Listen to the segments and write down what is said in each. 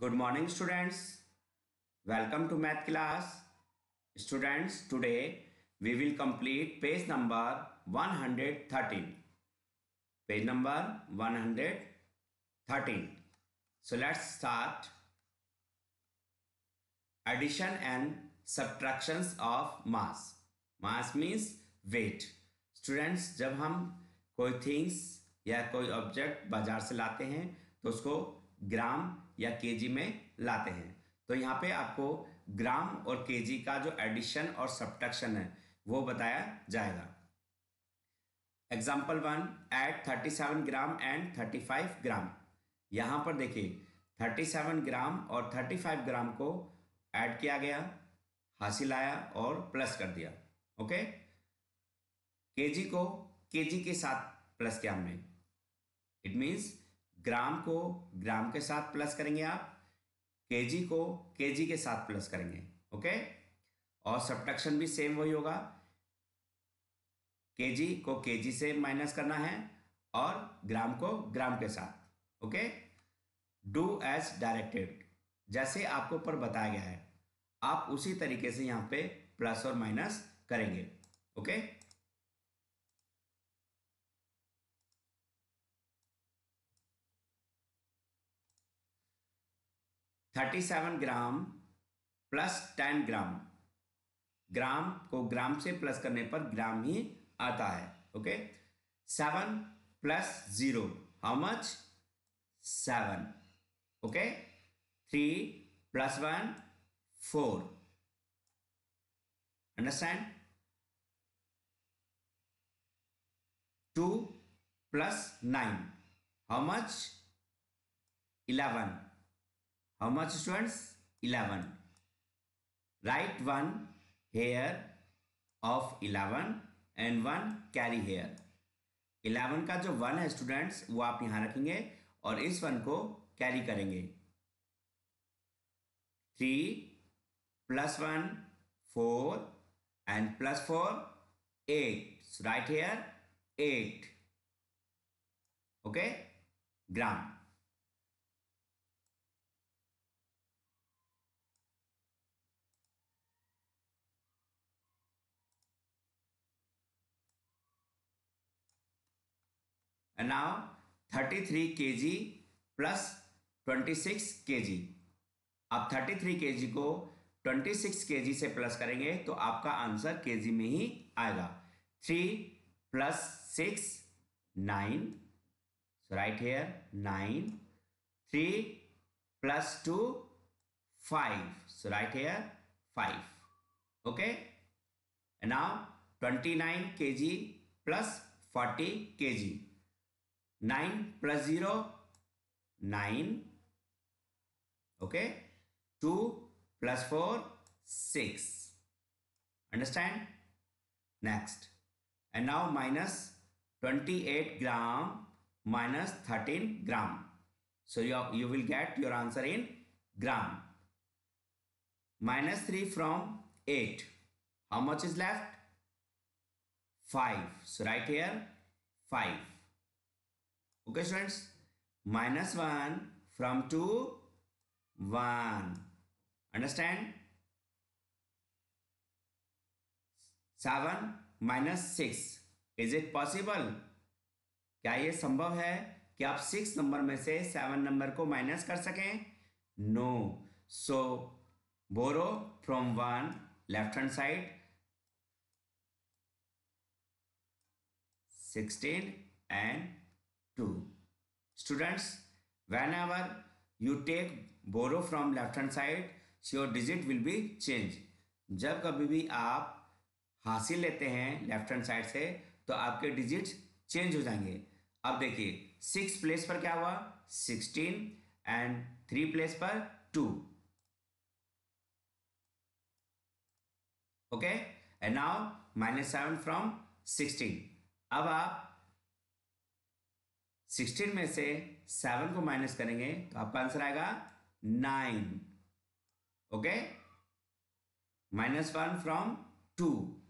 Good morning, students. Welcome to math class. Students, today we will complete page number 113. Page number 113. So let's start. Addition and subtractions of mass. Mass means weight. Students, जब हम कोई things या कोई object बाज़ार से लाते हैं तो उसको ग्राम या केजी में लाते हैं। तो यहाँ पे आपको ग्राम और केजी का जो एडिशन और सब्ट्रैक्शन है, वो बताया जाएगा। Example one at thirty seven gram and thirty five gram यहाँ पर देखिए थर्टी सेवन ग्राम और थर्टी फाइव ग्राम को ऐड किया गया, हासिल आया और प्लस कर दिया। ओके केजी को, केजी के साथ प्लस किया हमने। इट मीन्स ग्राम को ग्राम के साथ प्लस करेंगे आप, केजी को केजी के साथ प्लस करेंगे, ओके? और सब्ट्रैक्शन भी सेम वही होगा। केजी को केजी से माइनस करना है और ग्राम को ग्राम के साथ, ओके? डू एज डायरेक्टेड जैसे आपको ऊपर बताया गया है, आप उसी तरीके से यहाँ पे प्लस और माइनस करेंगे, okay? Thirty seven gram plus ten gram gram को ग्राम से प्लस करने पर ग्राम ही आता है okay seven plus zero how much seven okay three plus one four understand two plus nine how much eleven How much, students? 11. Write one here of 11 and one carry here. 11 का जो one है students वो आप यहाँ रखेंगे और इस one को कैरी करेंगे three plus one four and plus four eight right here eight okay ग्राम एनाव थर्टी थ्री के जी प्लस ट्वेंटी सिक्स के जी आप थर्टी थ्री के जी को ट्वेंटी सिक्स के जी से प्लस करेंगे तो आपका आंसर के जी में ही आएगा। Three plus six nine so right here nine three plus two five so right here five okay now twenty nine के जी plus forty K G 9 plus 0, 9. Okay. 2 plus 4, 6. Understand? Next. And now minus 28 gram minus 13 gram. So you, you will get your answer in gram. Minus 3 from 8. How much is left? 5. So right here 5. Okay, students? Minus 1 from 2 1 understand? 7 minus 6 is it possible? क्या ये संभव है कि आप six number में से seven number को minus कर सकें? No so borrow from one left hand side sixteen and 2 students, whenever you take borrow from left hand side, your digit will be change जब कभी भी आप हासिल लेते हैं लेफ़्ट हैंड साइड से तो आपके डिजिट चेंज हो जाएँगे। अब देखिए सिक्स प्लेस पर क्या हुआ? सिक्सटीन एंड थ्री प्लेस पर two okay and now minus seven from sixteen अब आप सिक्सटीन में से सेवन को माइनस करेंगे तो आपका आंसर आएगा nine. Okay? Minus one from two.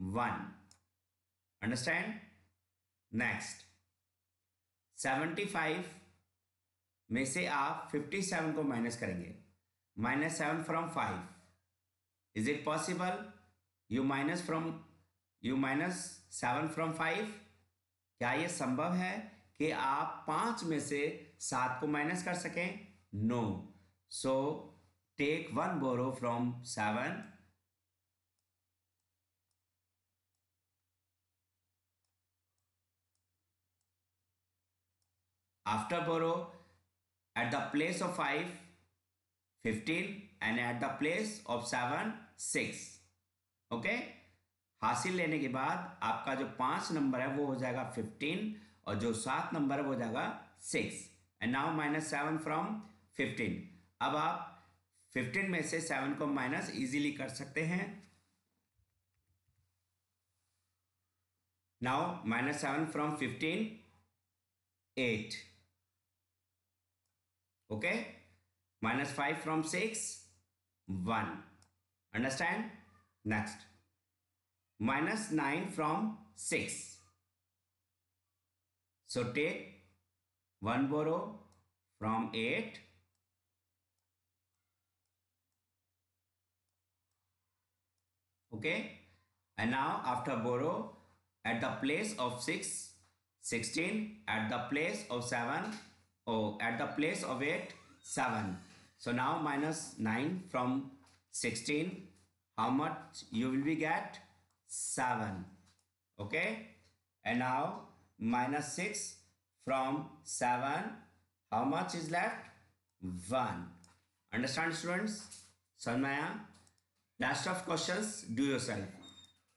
One. Understand? Next. Seventy five में से आप 57 को माइनस करेंगे। Minus seven from five. Is it possible you minus from you minus seven from five क्या यह संभव है? कि आप पाँच में से सात को माइनस कर सकें। No so take one borrow from seven after borrow, at the place of 5 15 and at the place of 7 6 okay हासिल लेने के बाद आपका जो पाँच नंबर है, वो हो जाएगा 15 और जो सात नंबर है वो जाएगा six and now minus seven from 15 अब आप 15 में से 7 को माइनस इजीली कर सकते हैं. Now minus seven from 15 8 okay? Minus 5 from 6 1 understand? Next. Minus 9 from 6 so take one borrow from 8 okay. And now after borrow at the place of 6 16 at the place of 7 oh at the place of 8 7 so now minus 9 from 16 how much you will be get? 7 okay. And now minus 6 from 7 how much is left? 1 understand, students? समझ last questions do yourself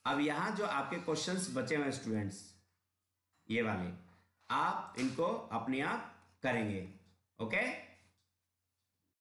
अब यहाँ जो आपके questions बचे हुए students ये वाले, आप इनको अपने आप करेंगे ओके